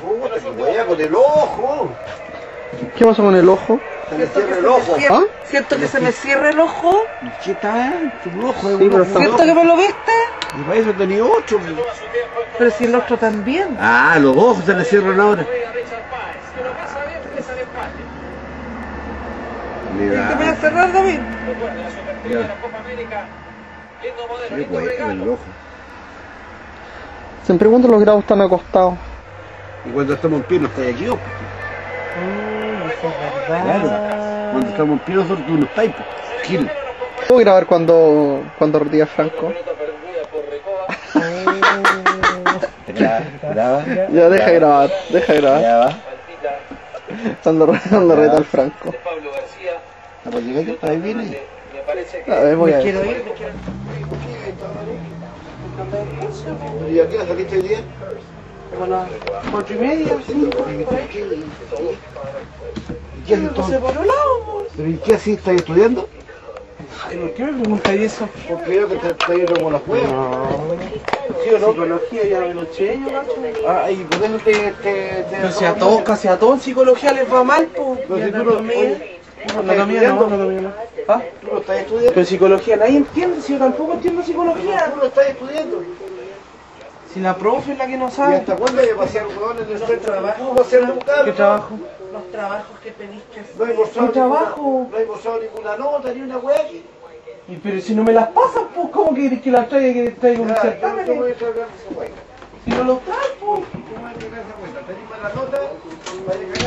Puta, wea, con el ojo. ¿Qué pasó con el ojo? Se me cierra el ojo. ¿Ah? ¿Cierto que se me cierra el ojo? ¿Qué está? Tu ojo es Sí, un pero ojo. está- ¿Cierto que me lo viste? Y para eso tenía ocho. Pero si el otro también. Ah, los ojos se le cierran ahora. ¿Te voy a cerrar, David? Qué wea, el ojo. Siempre cuando los grados están acostados. Y cuando estamos en pie no estáis aquí. Claro. Cuando estamos en pie nosotros tú no pues. ¿Puedo grabar cuando, cuando retira Franco? Graba, graba. Ya, deja de grabar, deja de grabar. Ya va. Cuando, cuando reta al Franco. Llega que para ahí viene. A ver, voy a ver. ¿Y a qué hora saliste hoy día? Como a las cuatro y media, cinco, por ahí. ¿Y qué haces pues. ¿Pero y qué así estás estudiando? Ay, ¿por qué me preguntáis eso? Porque creo que te yendo como la juega. ¿Sí o no? Psicología ya lo eché yo, gacho. Ah, y por eso te... te, te Pero si a todos, casi a todos en psicología les va mal, pues. Pero si tú no- anatomía. oye, ¿tú no Anatomía no, no. ¿Ah? ¿Tú no estás estudiando? Pero psicología nadie entiende, si yo tampoco entiendo psicología. ¿Tú no estás estudiando? Si la profe es la que no ¿Y sabe. hasta cuándo hay que pasear un huevón en el centro? ¿Cómo pasear un? ¿Qué trabajo? Los trabajos que pediste. No hay mostrado ¿Qué trabajo? ninguna- No hay mostrado ninguna nota, ni una hueá aquí. Y pero si no me las pasan, pues, ¿cómo que, que las traiga que traiga un no certamen? te voy a traer esa hueá. Si no los traes, pues. ¿Cómo voy a traer esa hueá? Tenés mala nota, vaya a cagar.